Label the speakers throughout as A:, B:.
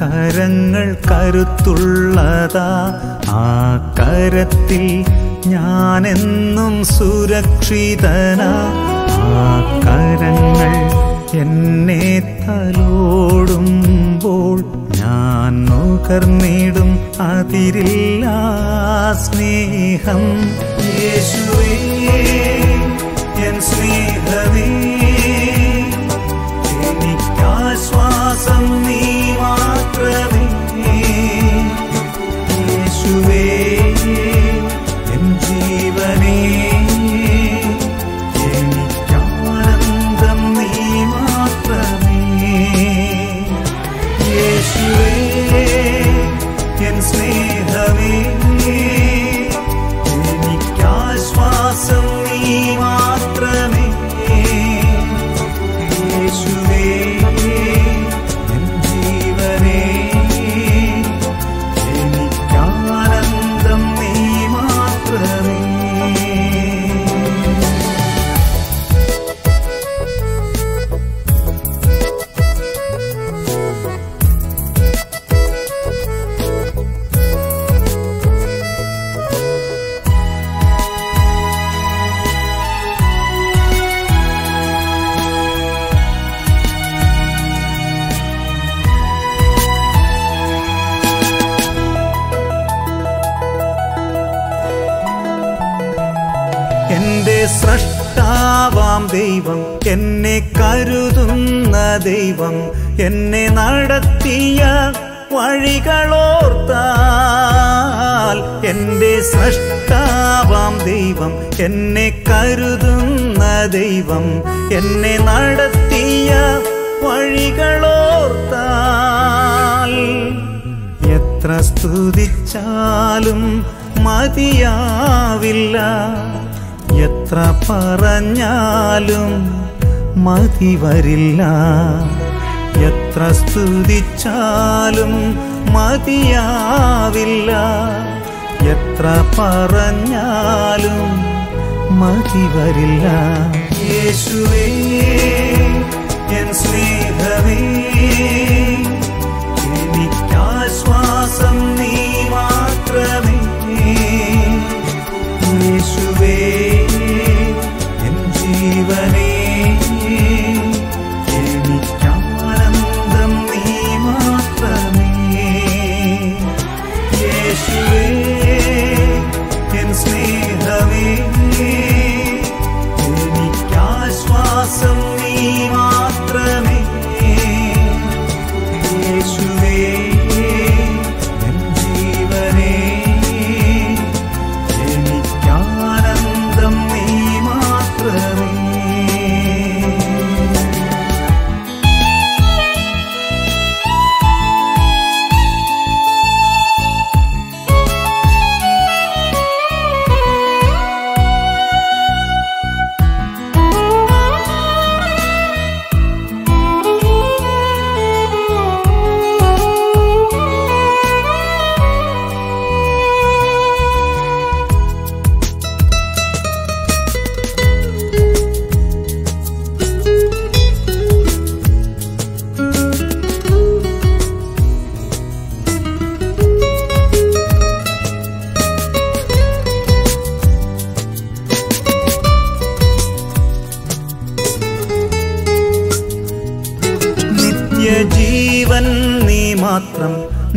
A: കരങ്ങൾ കരുത്തുള്ളതാ. ആ കരത്തിൽ ഞാനെന്നും സുരക്ഷിതനാ. ആ കരങ്ങൾ എന്നെ തലോടുമ്പോൾ ഞാൻ നുകർന്നിടും അതിരില്ല സ്നേഹം. യേശുവേ എൻ സ്നേഹമേ എനിക്കാശ്വാസം നീവാ യേശുവേ ദൈവം എന്നെ കരുതുന്ന ദൈവം എന്നെ നടത്തിയ വഴികളോർത്താൽ എന്റെ സൃഷ്ടാവാം ദൈവം. എന്നെ കരുതുന്ന ദൈവം എന്നെ നടത്തിയ വഴികളോർത്താൽ എത്ര സ്തുതിച്ചാലും മതിയാവില്ല. എത്ര പറഞ്ഞാലും മതി വരില്ല. എത്ര സ്തുതിച്ചാലും മതിയാവില്ല. എത്ര പറഞ്ഞാലും മതി വരില്ല. യേശുവേ.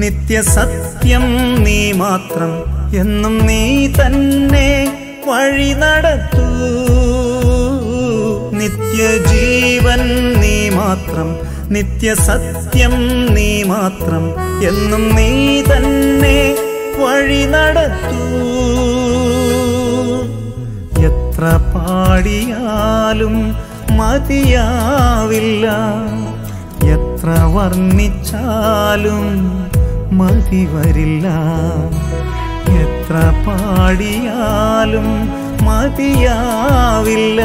A: നിത്യസത്യം നീ മാത്രം എന്നും നീ തന്നെ വഴി നടത്തൂ. നിത്യജീവൻ നീ മാത്രം നിത്യസത്യം നീ മാത്രം എന്നും നീ തന്നെ വഴി നടത്തൂ. എത്ര പാടിയാലും മതിയാവില്ല. എത്ര വർണിച്ചാലും മതി വരില്ല എത്ര പാടിയാലും മതിയാവില്ല.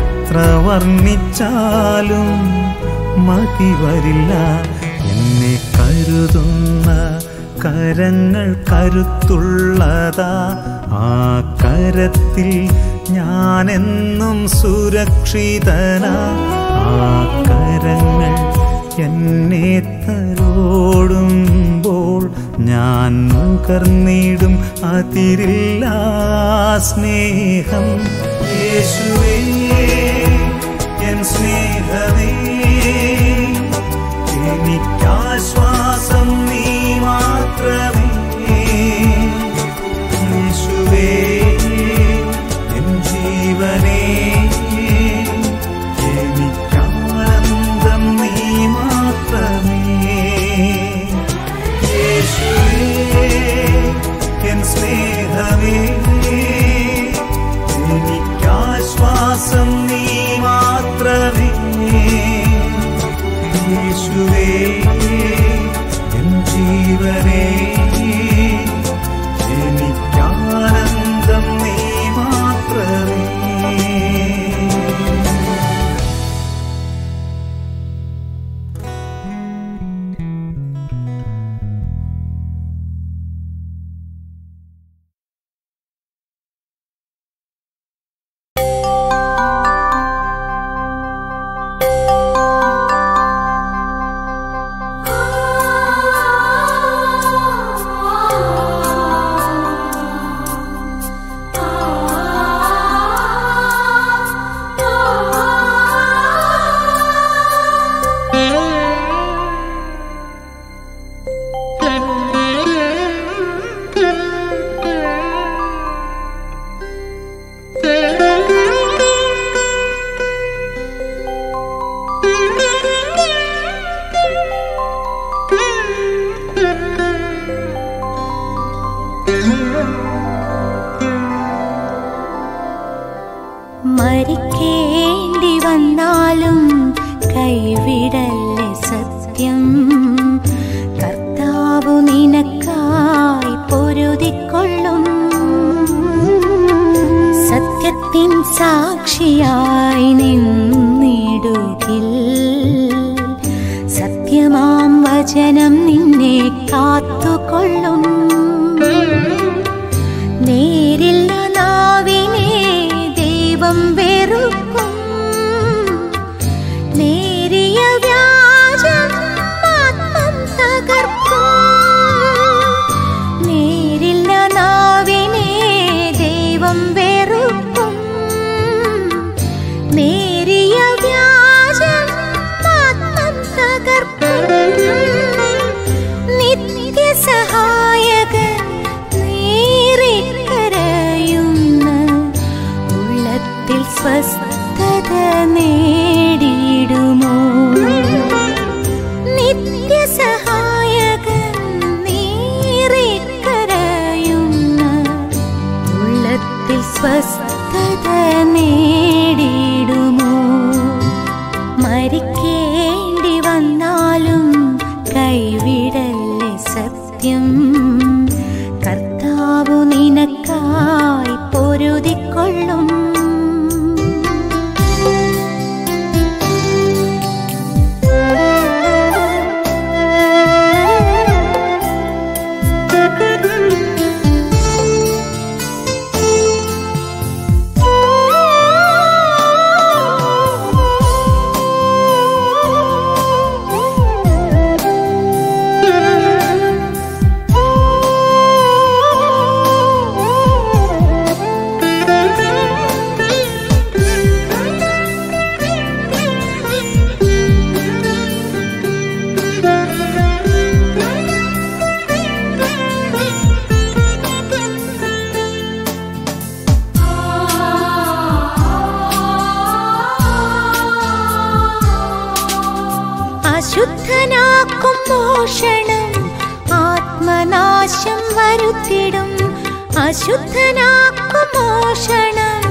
A: എത്ര വർണിച്ചാലും മതി വരില്ല എന്നെ കരുതുന്ന കരങ്ങൾ കരുത്തുള്ളതാ. ആ കരത്തിൽ ഞാനെന്നും സുരക്ഷിതനാ. ആ കരങ്ങൾ എന്നെ തലോടുമ്പോൾ ഞാൻ മുകർന്നിടും അതിരില്ല സ്നേഹം. യേശുവേ എൻ സ്നേഹമേ എനിക്കാശ്വാസം നീ മാത്രമേ
B: മരിക്കേണ്ടി വന്നാലും കൈവിടല്ലേ സത്യം? കർത്താവു നിനക്കായി പൊരുതിക്കൊള്ളും. സത്യത്തിൻ സാക്ഷിയായി നിന്നിടുകിൽ. സത്യമാം വചനം നിന്നെ കാത്തുകൊള്ളും ഉള്ളത്തിൽ സ്വസ്ഥത നേടിയിടുമോ മോഷണം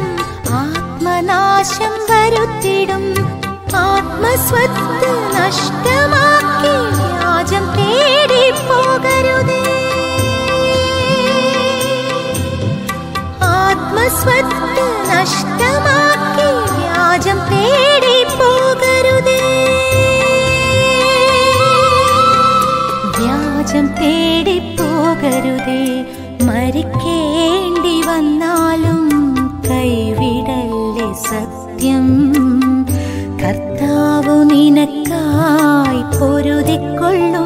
B: ആത്മനാശം വരുത്തിടും. ആത്മസ്വത്ത് നഷ്ടമാക്കി വ്യാജം തേടി പോകരുതേ ആത്മസ്വത്ത് നഷ്ടമാക്കി വ്യാജം തേടി പോകരുതേ വ്യാജം തേടി പോകരുതേ മരിക്കേണ്ടി വന്നാലും കൈവിടല്ലേ സത്യം? കർത്താവ് നിനക്കായി പൊരുതിക്കൊള്ളു.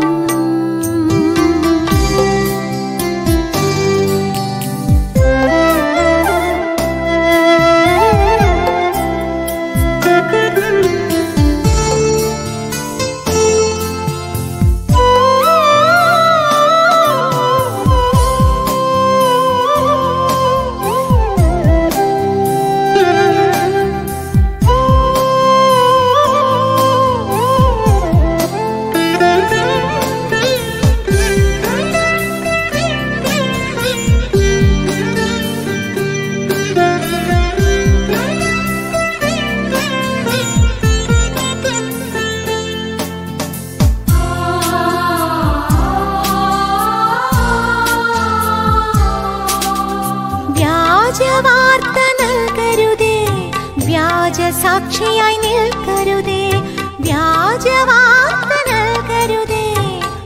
B: സാക്ഷിയായി നിൽക്കരുതേ വ്യാജവാർത്ത നൽകരുതേ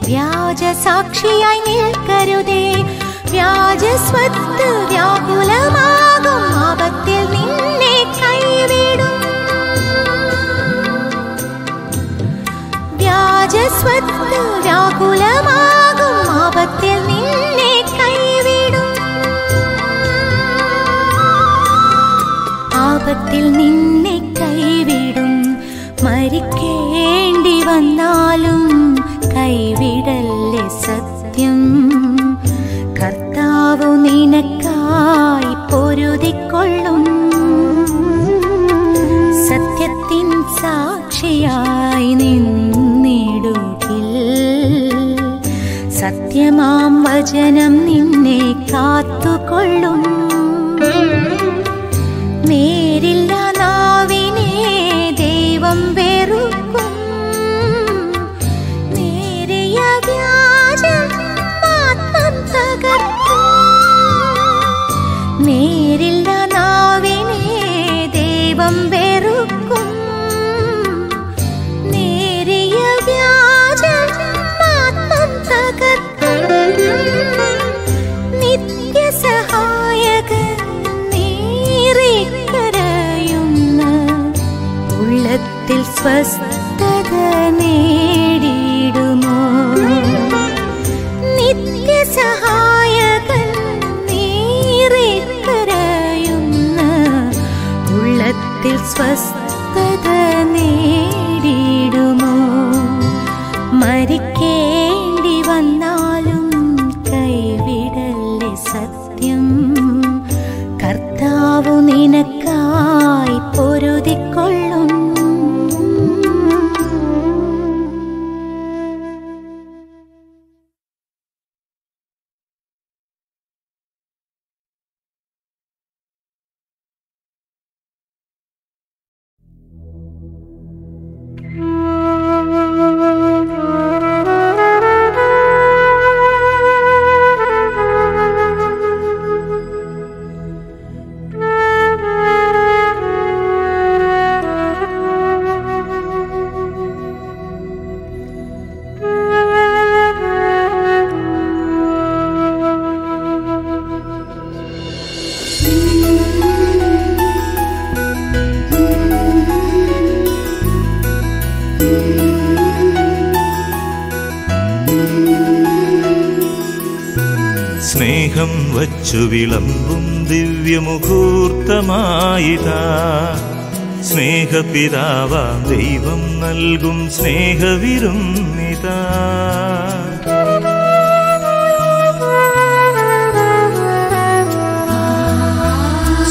B: വ്യാജ സാക്ഷിയായി നിൽക്കരുതേ വ്യാജ സ്വത്ത് വ്യാകുലമാകും ആപത്തിൽ നിന്നെ കൈവിടും വ്യാജ സ്വത്ത് വ്യാകുലമാകും ആപത്തിൽ നിന്നെ കൈവിടും ആപത്തിൽ നിന്നെ സത്യമാം സ്വസ്ഥത നേടിയിടുമോ? നിത്യസഹായകൻ കരയുന്ന ഉള്ളത്തിൽ സ്വസ്ഥത
C: സ്നേഹം വച്ചു വിളമ്പും ദിവ്യമുഹൂർത്തമായിതാ. സ്നേഹപിതാവാം ദൈവം നൽകും സ്നേഹവിരുന്നിതാ.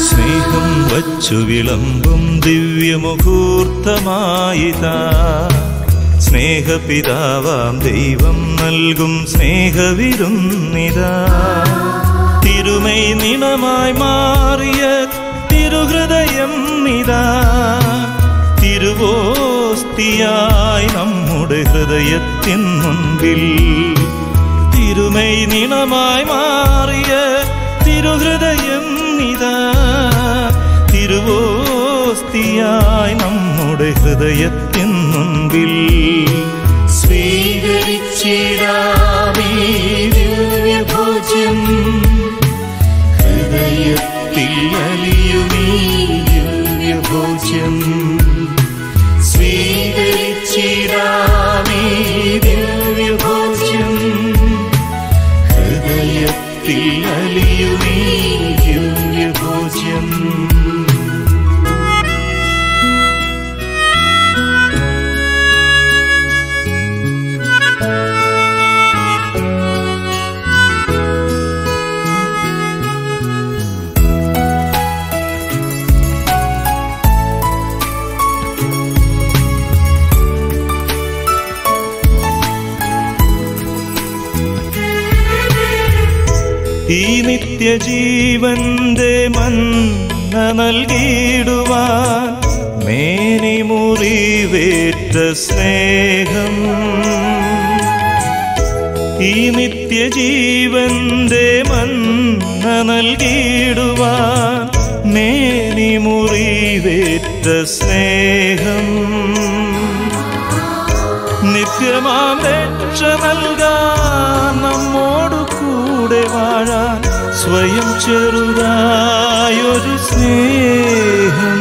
C: സ്നേഹം വച്ചു വിളമ്പും ദിവ്യമുഹൂർത്തമായിതാ. സ്നേഹപിതാവാം ദൈവം നൽകും സ്നേഹവിരുന്നിതാ. തിരുമൈ നിണമായി മാറിയ തിരുഹൃദയം നിതാ തിരുവോസ്തിയായി നമ്മുടെ ഹൃദയത്തിൻ മുൻപിൽ തിരുമൈ നിണമായി മാറിയ തിരുഹൃദയം ഇതാ. തിരുവോസ്തിയായി നമ്മുടെ ഹൃദയത്തിൻ മുൻപിൽ സ്വീകരിച്ചിടാമീ നിത്യജീവന്റെ മന്ന നൽകിയിടുവാൻ മേനി മുറിവേറ്റ സ്നേഹം. ഈ നിത്യജീവന്റെ മന്ന നൽകിയിടുവാൻ മേനി മുറിവേറ്റ സ്നേഹം. നിത്യമാം രക്ഷ നൽകാൻ നമ്മോടു കൂടെ വാഴാൻ സ്വയം ചെറുതായൊരു സ്നേഹം.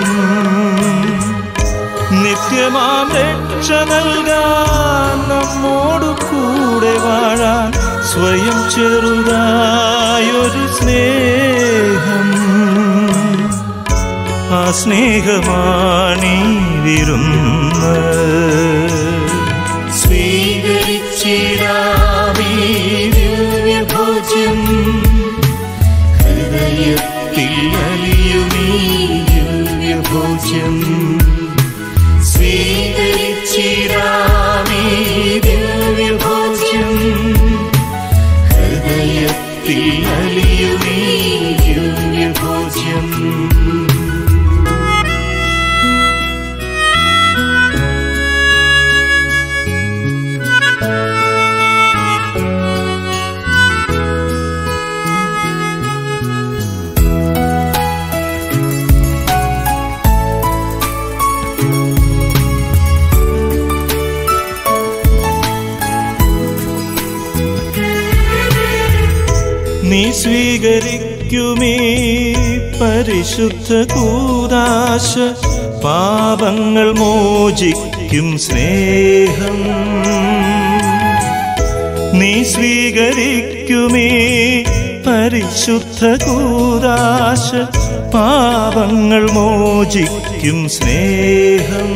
C: നിത്യമാം രക്ഷ നൽകാൻ നമ്മോടു കൂടെ വാഴാൻ സ്വയം ചെറുതായൊരു സ്നേഹം. ആ സ്നേഹമാണീ വിരുന്ന്. പരിശുദ്ധ കൂതാശ പാപങ്ങൾ മോചിക്കും സ്നേഹം. നീ സ്വീകരിക്കുമേ പരിശുദ്ധ കൂതാശ പാപങ്ങൾ മോചിക്കും സ്നേഹം.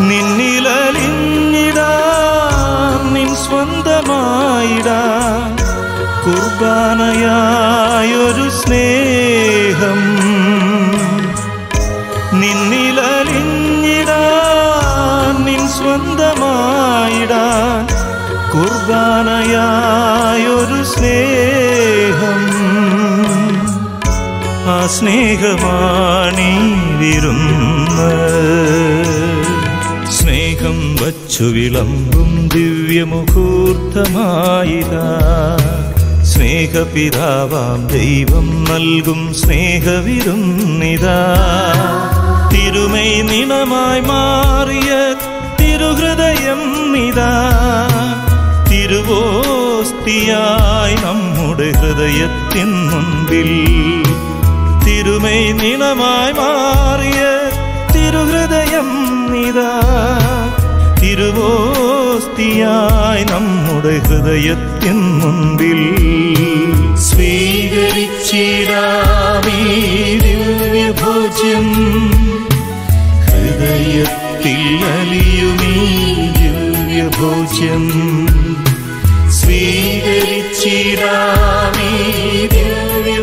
C: നിന്നിലലിഞ്ഞിടാൻ നിൻ സ്വന്തമായിടാൻ കുർബാനയായൊരു സ്നേഹം. നിന്നിലലിഞ്ഞിടാൻ നിൻ സ്വന്തമായിടാൻ കുർബാനയായൊരു സ്നേഹം. ആ സ്നേഹമാണീ വിരുന്ന്. സ്നേഹം വച്ചു വിളമ്പും ദിവ്യമുഹൂർത്തമായിതാ സ്നേഹപിതാവാം ദൈവം നൽകും സ്നേഹവിരുന്നിതാ. തിരുമൈ നിണമായി മാറിയ തിരുഹൃദയം ഇതാ. തിരുവോസ്തിയായി നമ്മുടെ ഹൃദയത്തിൻ മുൻപിൽ തിരുമൈ നിണമായി മാറിയ തിരുഹൃദയം ഇതാ. തിരുവോസ്തിയായി നമ്മുടെ ഹൃദയത്തിൻ മുൻപിൽ
D: സ്വീകരിച്ചിടാമീ ദിവ്യഭോജ്യം ഹൃദയത്തിൽ അലിയുമീ ദിവ്യഭോജ്യം സ്വീകരിച്ചിടാമീ ദിവ്യ